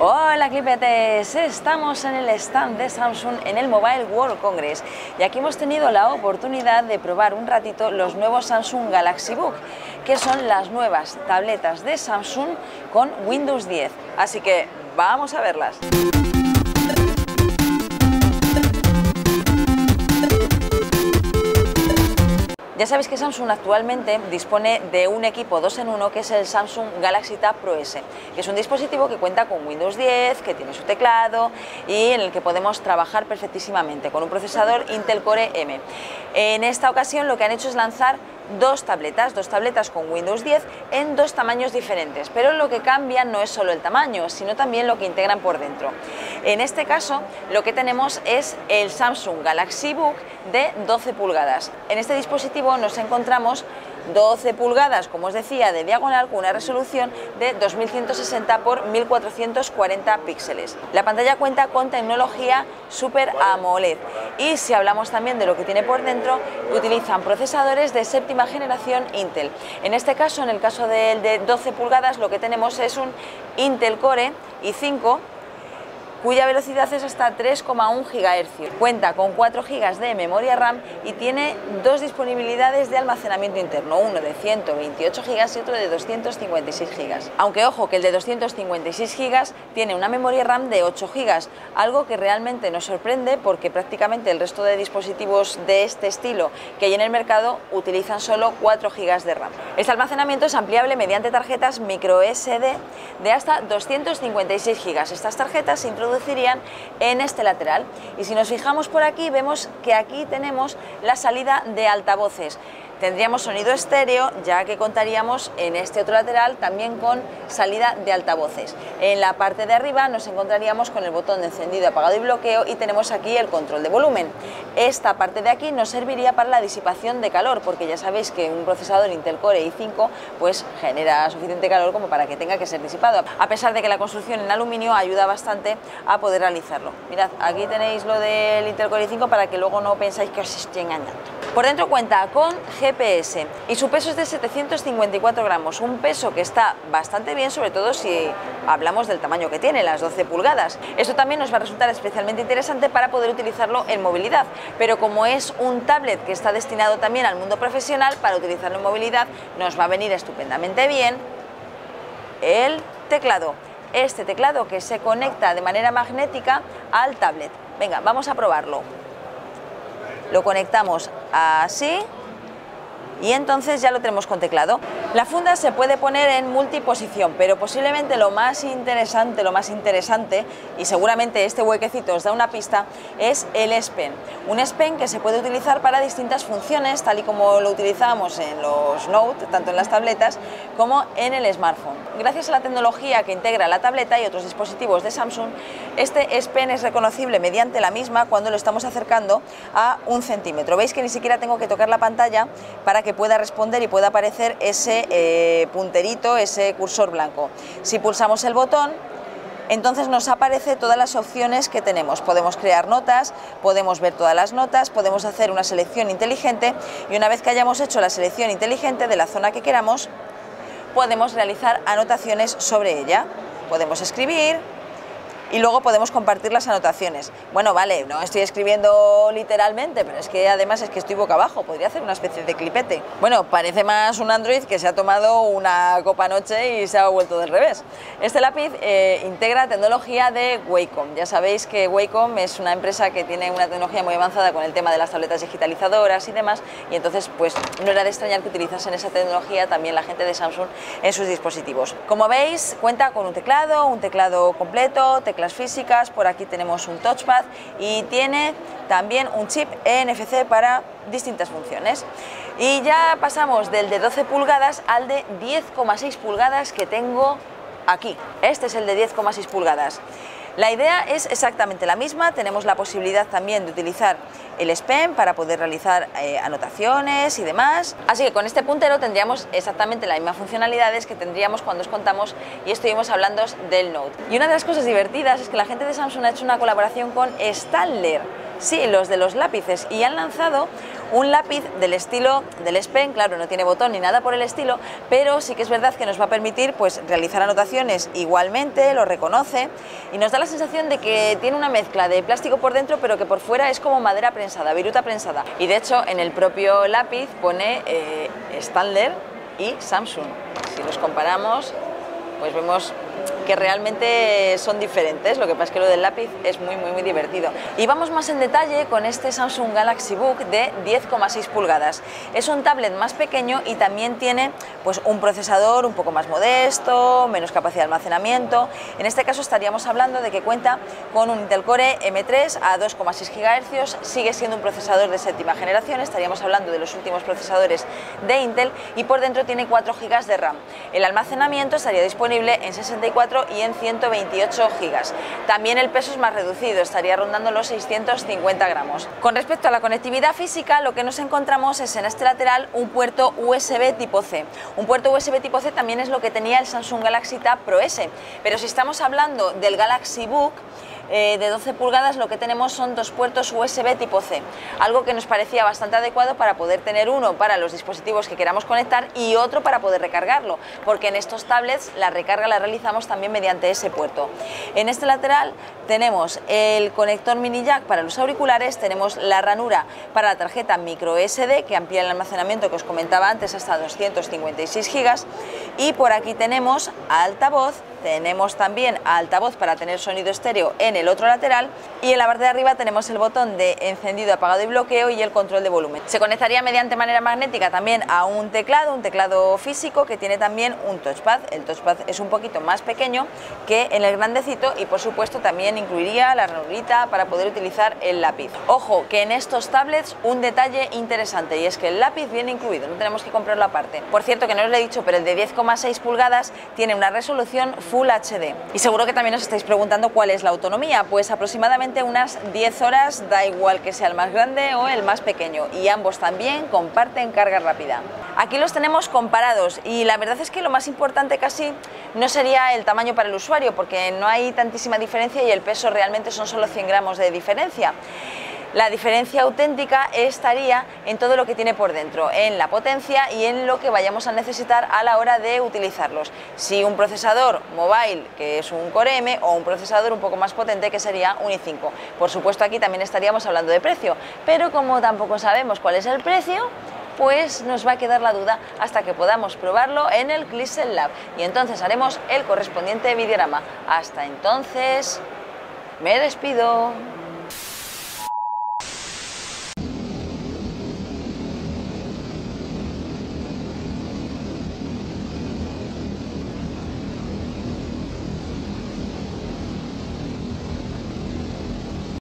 Hola clipetes, estamos en el stand de Samsung en el Mobile World Congress y aquí hemos tenido la oportunidad de probar un ratito los nuevos Samsung Galaxy Book, que son las nuevas tabletas de Samsung con Windows 10. Así que vamos a verlas. Ya sabéis que Samsung actualmente dispone de un equipo 2 en 1 que es el Samsung Galaxy Tab Pro S, que es un dispositivo que cuenta con Windows 10, que tiene su teclado y en el que podemos trabajar perfectísimamente con un procesador Intel Core M. En esta ocasión lo que han hecho es lanzar dos tabletas, dos tabletas con Windows 10 en dos tamaños diferentes, pero lo que cambia no es solo el tamaño, sino también lo que integran por dentro. En este caso, lo que tenemos es el Samsung Galaxy Book de 12 pulgadas. En este dispositivo nos encontramos 12 pulgadas, como os decía, de diagonal con una resolución de 2160 x 1440 píxeles. La pantalla cuenta con tecnología Super AMOLED y si hablamos también de lo que tiene por dentro, utilizan procesadores de séptima generación Intel. En este caso, en el caso del de 12 pulgadas, lo que tenemos es un Intel Core i5 cuya velocidad es hasta 3,1 GHz. Cuenta con 4 GB de memoria RAM y tiene dos disponibilidades de almacenamiento interno, uno de 128 GB y otro de 256 GB. Aunque ojo que el de 256 GB tiene una memoria RAM de 8 GB, algo que realmente nos sorprende porque prácticamente el resto de dispositivos de este estilo que hay en el mercado utilizan solo 4 GB de RAM. Este almacenamiento es ampliable mediante tarjetas micro SD de hasta 256 GB. Estas tarjetas se introducirían en este lateral. Y si nos fijamos por aquí, vemos que aquí tenemos la salida de altavoces. Tendríamos sonido estéreo, ya que contaríamos en este otro lateral también con salida de altavoces. En la parte de arriba nos encontraríamos con el botón de encendido, apagado y bloqueo y tenemos aquí el control de volumen. Esta parte de aquí nos serviría para la disipación de calor, porque ya sabéis que un procesador Intel Core i5 pues genera suficiente calor como para que tenga que ser disipado, a pesar de que la construcción en aluminio ayuda bastante a poder realizarlo. Mirad, aquí tenéis lo del Intel Core i5 para que luego no pensáis que os estoy engañando. Por dentro cuenta con GPS y su peso es de 754 gramos, un peso que está bastante bien, sobre todo si hablamos del tamaño que tiene, las 12 pulgadas. Esto también nos va a resultar especialmente interesante para poder utilizarlo en movilidad, pero como es un tablet que está destinado también al mundo profesional, para utilizarlo en movilidad nos va a venir estupendamente bien el teclado. Este teclado que se conecta de manera magnética al tablet. Venga, vamos a probarlo lo conectamos así y entonces ya lo tenemos con teclado. La funda se puede poner en multiposición, pero posiblemente lo más interesante, lo más interesante, y seguramente este huequecito os da una pista, es el S Pen. Un S Pen que se puede utilizar para distintas funciones, tal y como lo utilizamos en los Note, tanto en las tabletas como en el smartphone. Gracias a la tecnología que integra la tableta y otros dispositivos de Samsung, este S Pen es reconocible mediante la misma cuando lo estamos acercando a un centímetro. Veis que ni siquiera tengo que tocar la pantalla para que que pueda responder y pueda aparecer ese eh, punterito, ese cursor blanco. Si pulsamos el botón, entonces nos aparece todas las opciones que tenemos. Podemos crear notas, podemos ver todas las notas, podemos hacer una selección inteligente y una vez que hayamos hecho la selección inteligente de la zona que queramos, podemos realizar anotaciones sobre ella. Podemos escribir, y luego podemos compartir las anotaciones. Bueno, vale, no estoy escribiendo literalmente, pero es que además es que estoy boca abajo, podría hacer una especie de clipete. Bueno, parece más un Android que se ha tomado una copa noche y se ha vuelto del revés. Este lápiz eh, integra tecnología de Wacom. Ya sabéis que Wacom es una empresa que tiene una tecnología muy avanzada con el tema de las tabletas digitalizadoras y demás, y entonces pues no era de extrañar que utilizasen esa tecnología también la gente de Samsung en sus dispositivos. Como veis, cuenta con un teclado, un teclado completo, las físicas, por aquí tenemos un touchpad y tiene también un chip NFC para distintas funciones. Y ya pasamos del de 12 pulgadas al de 10,6 pulgadas que tengo aquí. Este es el de 10,6 pulgadas. La idea es exactamente la misma, tenemos la posibilidad también de utilizar el S Pen para poder realizar eh, anotaciones y demás. Así que con este puntero tendríamos exactamente las mismas funcionalidades que tendríamos cuando os contamos y estuvimos hablando del Note. Y una de las cosas divertidas es que la gente de Samsung ha hecho una colaboración con Stanler, sí, los de los lápices, y han lanzado Un lápiz del estilo del S Pen, claro, no tiene botón ni nada por el estilo, pero sí que es verdad que nos va a permitir pues, realizar anotaciones igualmente, lo reconoce y nos da la sensación de que tiene una mezcla de plástico por dentro, pero que por fuera es como madera prensada, viruta prensada. Y de hecho, en el propio lápiz pone eh, y Samsung. Si los comparamos, pues vemos que realmente son diferentes, lo que pasa es que lo del lápiz es muy muy muy divertido. Y vamos más en detalle con este Samsung Galaxy Book de 10,6 pulgadas. Es un tablet más pequeño y también tiene pues un procesador un poco más modesto, menos capacidad de almacenamiento. En este caso estaríamos hablando de que cuenta con un Intel Core M3 a 2,6 GHz, sigue siendo un procesador de séptima generación, estaríamos hablando de los últimos procesadores de Intel y por dentro tiene 4 GB de RAM. El almacenamiento estaría disponible en 64 y en 128 gigas. También el peso es más reducido, estaría rondando los 650 gramos. Con respecto a la conectividad física, lo que nos encontramos es en este lateral un puerto USB tipo C. Un puerto USB tipo C también es lo que tenía el Samsung Galaxy Tab Pro S, pero si estamos hablando del Galaxy Book, eh, de 12 pulgadas lo que tenemos son dos puertos USB tipo C, algo que nos parecía bastante adecuado para poder tener uno para los dispositivos que queramos conectar y otro para poder recargarlo, porque en estos tablets la recarga la realizamos también mediante ese puerto. En este lateral tenemos el conector mini jack para los auriculares, tenemos la ranura para la tarjeta micro SD que amplía el almacenamiento que os comentaba antes hasta 256 GB y por aquí tenemos altavoz. Tenemos también altavoz para tener sonido estéreo en el otro lateral y en la parte de arriba tenemos el botón de encendido, apagado y bloqueo y el control de volumen. Se conectaría mediante manera magnética también a un teclado, un teclado físico que tiene también un touchpad. El touchpad es un poquito más pequeño que en el grandecito y por supuesto también incluiría la ranurita para poder utilizar el lápiz. Ojo que en estos tablets un detalle interesante y es que el lápiz viene incluido, no tenemos que comprarlo aparte. Por cierto que no os lo he dicho, pero el de 10,6 pulgadas tiene una resolución Full HD. Y seguro que también os estáis preguntando cuál es la autonomía, pues unas 10 horas, da igual que sea el más grande o el más pequeño, y ambos también comparten carga rápida. Aquí los tenemos comparados y la verdad es que lo más importante casi no sería el tamaño para el usuario, porque no hay tantísima diferencia y el peso realmente son solo 100 gramos de diferencia. La diferencia auténtica estaría en todo lo que tiene por dentro, en la potencia y en lo que vayamos a necesitar a la hora de utilizarlos. Si un procesador mobile, que es un Core M, o un procesador un poco más potente, que sería un i5. Por supuesto, aquí también estaríamos hablando de precio, pero como tampoco sabemos cuál es el precio, pues nos va a quedar la duda hasta que podamos probarlo en el Clissel Lab y entonces haremos el correspondiente videorama. Hasta entonces, me despido.